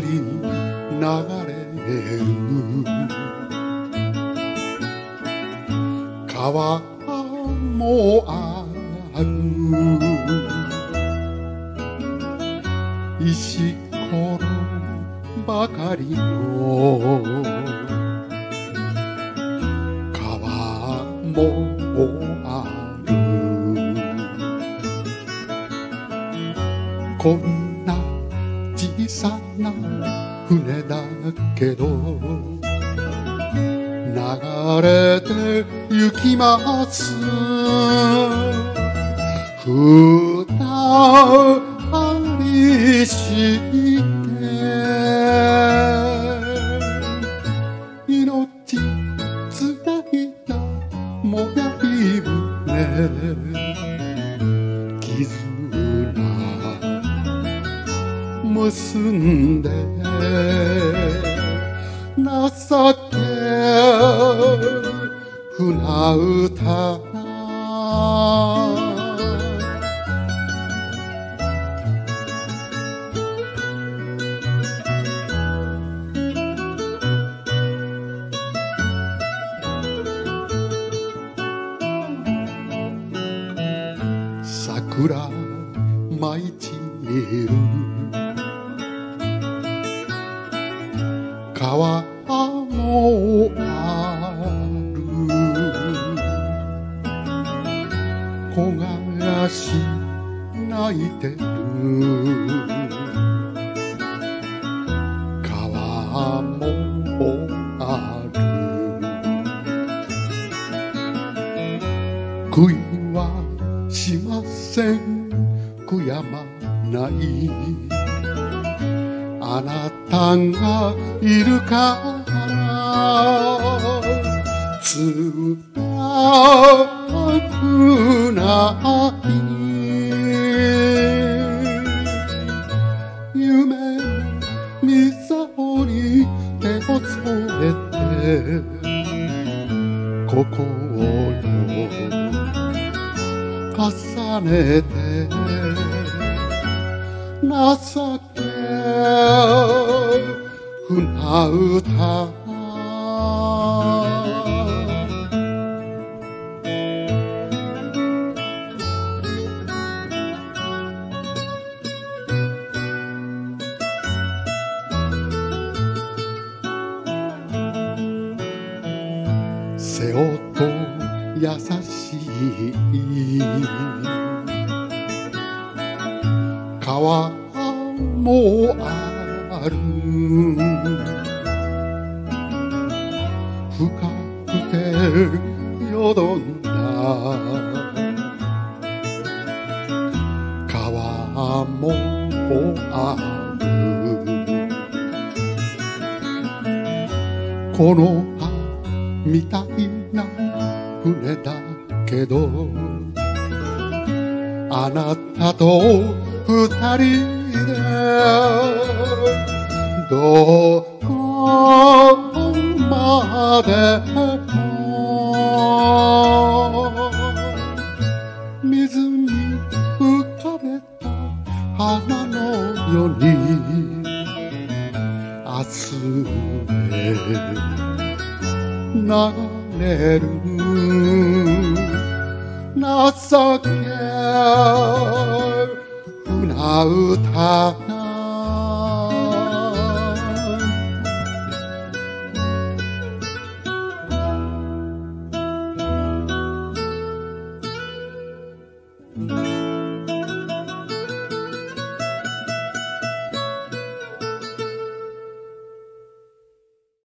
り流れる川もある石ころばかりの川もあるこんな小さな船だけど流れて行きます。二人して命つないだもやい船。結んで情け船歌桜舞い。散る川もある木枯らし泣いてる。川もある。悔いはしません。悔やまない。あなたがいるから辛くない夢の溝に手を添えて心を重ねて情け船歌瀬尾と優しい。川もある深くてよどんだ川もあるこの葉みたいな船だけどあなたと二人どこまでも水に浮かべた花のように明日へ流れる情け歌うん。